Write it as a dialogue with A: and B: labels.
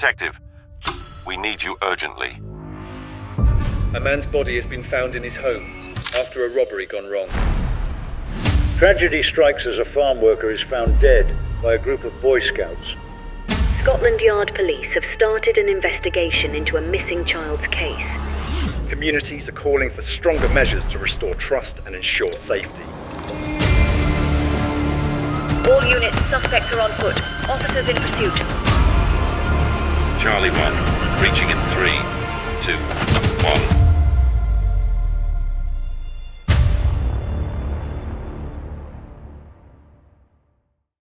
A: Detective, we need you urgently.
B: A man's body has been found in his home after a robbery gone wrong.
C: Tragedy strikes as a farm worker is found dead by a group of Boy Scouts.
D: Scotland Yard Police have started an investigation into a missing child's case.
B: Communities are calling for stronger measures to restore trust and ensure safety.
D: All units, suspects are on foot. Officers in pursuit.
A: Charlie 1, reaching in 3, 2, 1.